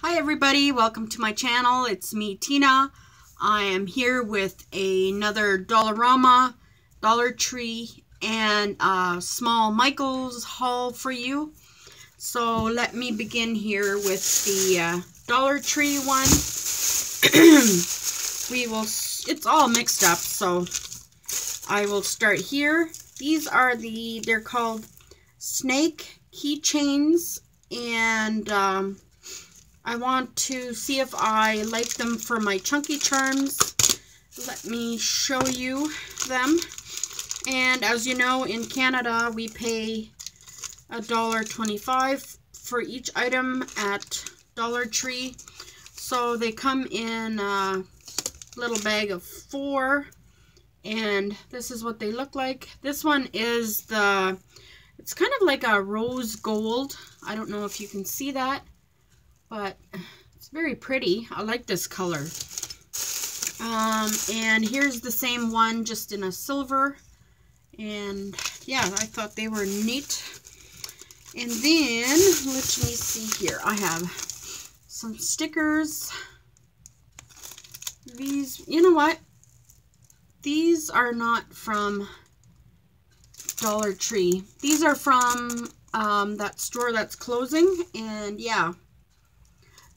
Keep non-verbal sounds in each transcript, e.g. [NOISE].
Hi everybody, welcome to my channel. It's me, Tina. I am here with another Dollarama, Dollar Tree, and a small Michael's haul for you. So let me begin here with the uh, Dollar Tree one. [CLEARS THROAT] we will, it's all mixed up, so I will start here. These are the, they're called snake keychains, and um, I want to see if I like them for my chunky charms. Let me show you them. And as you know, in Canada, we pay a dollar twenty-five for each item at Dollar Tree. So they come in a little bag of four. And this is what they look like. This one is the, it's kind of like a rose gold. I don't know if you can see that but it's very pretty. I like this color. Um, and here's the same one, just in a silver. And yeah, I thought they were neat. And then, let me see here. I have some stickers. These, you know what? These are not from Dollar Tree. These are from um, that store that's closing. And yeah,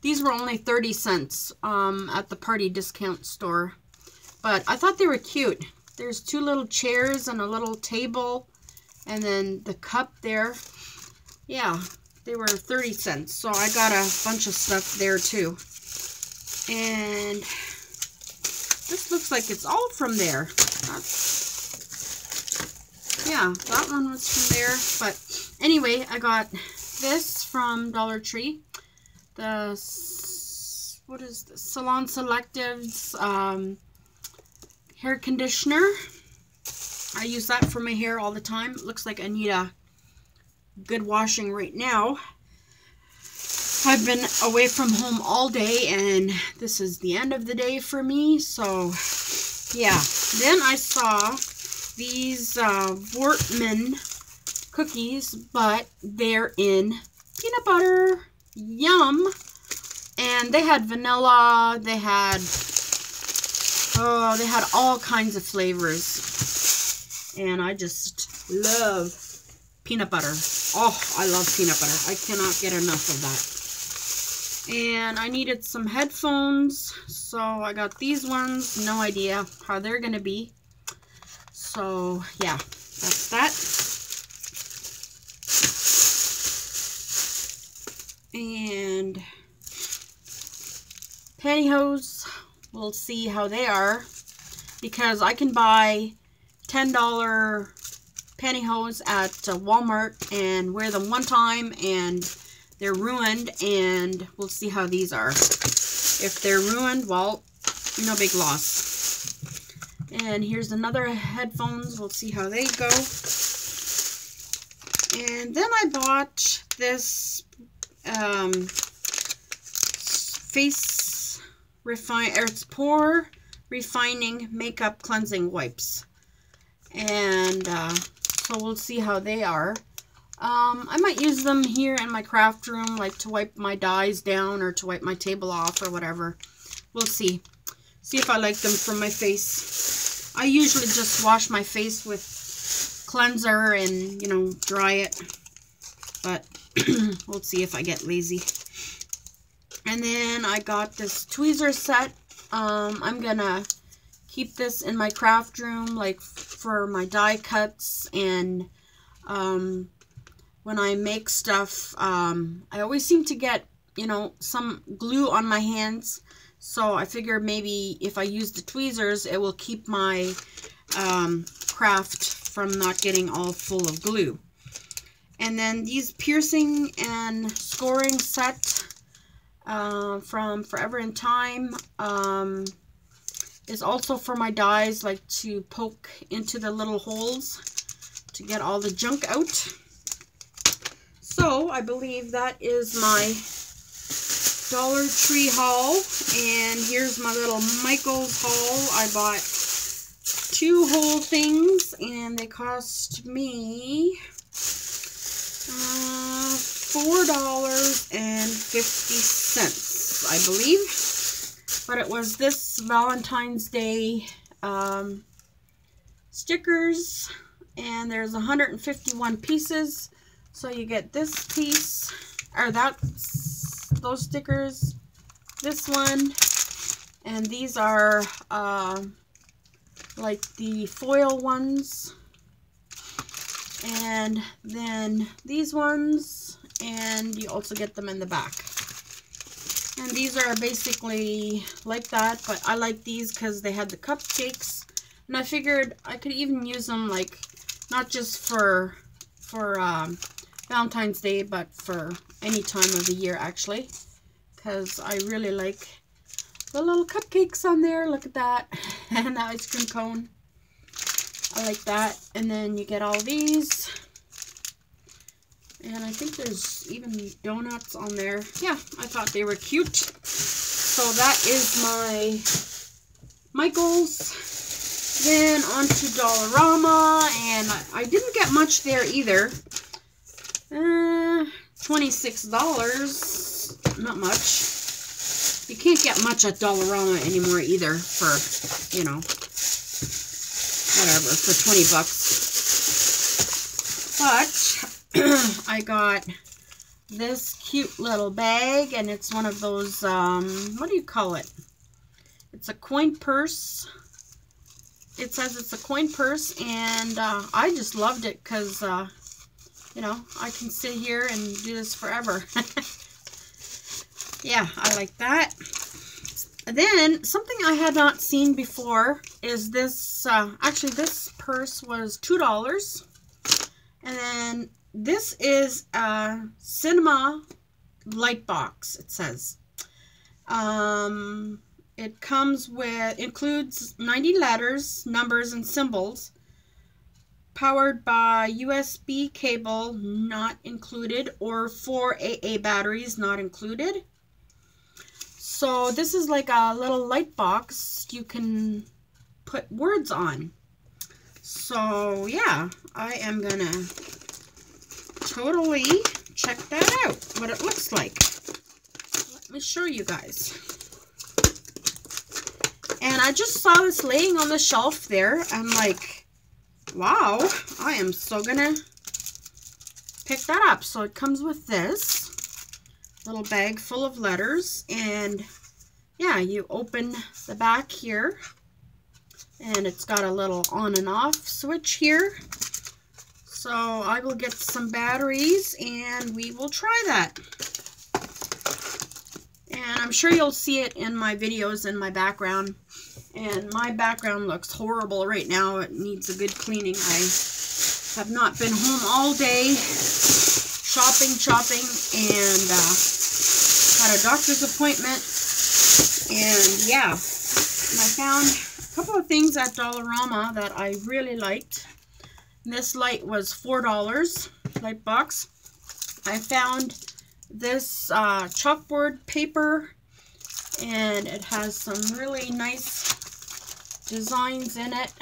these were only 30 cents um, at the party discount store. But I thought they were cute. There's two little chairs and a little table. And then the cup there. Yeah, they were 30 cents. So I got a bunch of stuff there too. And this looks like it's all from there. That's, yeah, that one was from there. But anyway, I got this from Dollar Tree the what is this? Salon Selectives um, hair conditioner. I use that for my hair all the time. It looks like I need a good washing right now. I've been away from home all day and this is the end of the day for me. So yeah. Then I saw these uh, Voortman cookies, but they're in peanut butter. Yum. And they had vanilla, they had, oh, they had all kinds of flavors. And I just love peanut butter. Oh, I love peanut butter. I cannot get enough of that. And I needed some headphones, so I got these ones. No idea how they're going to be. So, yeah, that's that. And pantyhose we'll see how they are because I can buy $10 pantyhose at uh, Walmart and wear them one time and they're ruined and we'll see how these are. If they're ruined well no big loss. And here's another headphones we'll see how they go. And then I bought this um, face refine or it's pore refining makeup cleansing wipes. And uh, so we'll see how they are. Um, I might use them here in my craft room like to wipe my dyes down or to wipe my table off or whatever. We'll see. See if I like them for my face. I usually just wash my face with cleanser and you know dry it. But [CLEARS THROAT] we'll see if I get lazy. And then I got this tweezer set. Um, I'm gonna keep this in my craft room, like for my die cuts and um, when I make stuff, um, I always seem to get, you know, some glue on my hands. So I figure maybe if I use the tweezers, it will keep my um, craft from not getting all full of glue. And then these piercing and scoring set uh, from Forever in Time um, is also for my dies, like to poke into the little holes to get all the junk out. So I believe that is my Dollar Tree haul. And here's my little Michael's haul. I bought two whole things and they cost me $4.50. bucks, I believe. But it was this Valentine's Day um, stickers. And there's 151 pieces. So you get this piece, or that's those stickers, this one, and these are uh, like the foil ones. And then these ones, and you also get them in the back. And these are basically like that, but I like these because they had the cupcakes. And I figured I could even use them like, not just for, for um, Valentine's Day, but for any time of the year actually. Because I really like the little cupcakes on there. Look at that. [LAUGHS] and the ice cream cone. I like that. And then you get all these. And I think there's even donuts on there. Yeah, I thought they were cute. So that is my Michaels. Then on to Dollarama. And I, didn't get much there either. Uh, $26. Not much. You can't get much at Dollarama anymore either for, you know, whatever, for 20 bucks. But I got this cute little bag, and it's one of those, um, what do you call it? It's a coin purse. It says it's a coin purse, and uh, I just loved it because, uh, you know, I can sit here and do this forever. [LAUGHS] yeah, I like that. then, something I had not seen before is this, uh, actually this purse was $2. And then this is a cinema light box, it says. Um, it comes with, includes 90 letters, numbers, and symbols. Powered by USB cable, not included, or 4 AA batteries, not included. So this is like a little light box you can put words on. So yeah, I am gonna totally check that out, what it looks like. Let me show you guys. And I just saw this laying on the shelf there. I'm like, wow, I am so gonna pick that up. So it comes with this little bag full of letters. And yeah, you open the back here. And it's got a little on and off switch here. So I will get some batteries and we will try that. And I'm sure you'll see it in my videos in my background. And my background looks horrible right now. It needs a good cleaning. I have not been home all day shopping, shopping, and uh, had a doctor's appointment. And yeah, I found a couple of things at Dollarama that I really liked. This light was $4, light box. I found this uh, chalkboard paper and it has some really nice designs in it.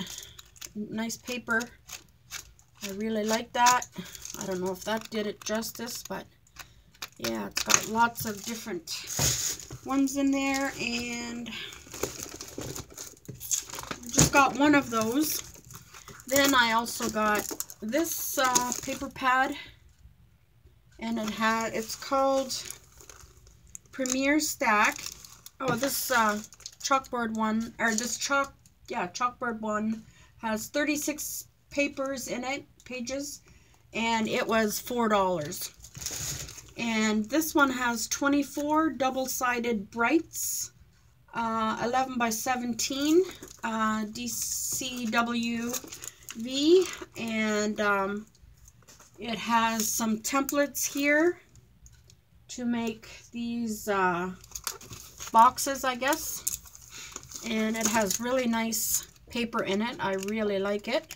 Nice paper. I really like that. I don't know if that did it justice, but yeah, it's got lots of different ones in there and just got one of those. Then I also got this uh, paper pad, and it had, it's called Premier Stack. Oh, this uh, chalkboard one, or this chalk, yeah, chalkboard one has 36 papers in it, pages, and it was $4. And this one has 24 double-sided brights, uh, 11 by 17, uh, DCW V and um, it has some templates here to make these uh, boxes I guess. And it has really nice paper in it. I really like it.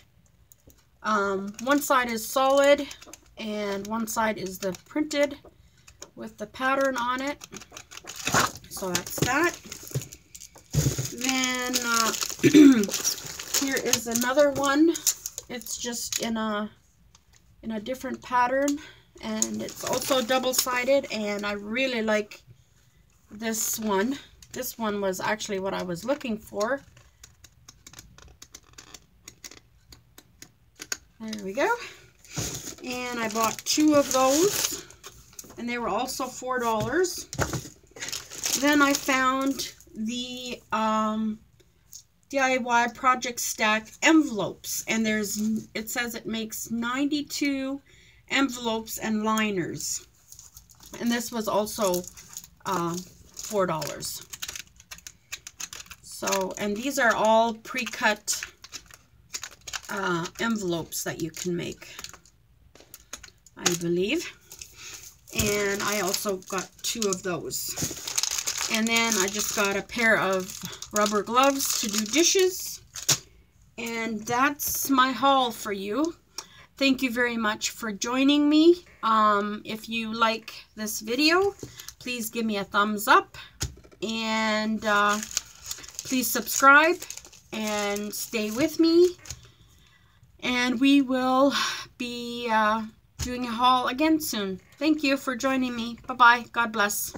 Um, one side is solid and one side is the printed with the pattern on it. So that's that. Then uh, [CLEARS THROAT] [CLEARS THROAT] Here is another one. It's just in a in a different pattern and it's also double-sided and I really like this one. This one was actually what I was looking for. There we go. And I bought two of those. And they were also $4. Then I found the um, DIY Project Stack envelopes. And there's, it says it makes 92 envelopes and liners. And this was also uh, $4. So, and these are all pre-cut uh, envelopes that you can make, I believe. And I also got two of those. And then I just got a pair of rubber gloves to do dishes. And that's my haul for you. Thank you very much for joining me. Um, if you like this video, please give me a thumbs up. And uh, please subscribe and stay with me. And we will be uh, doing a haul again soon. Thank you for joining me. Bye-bye. God bless.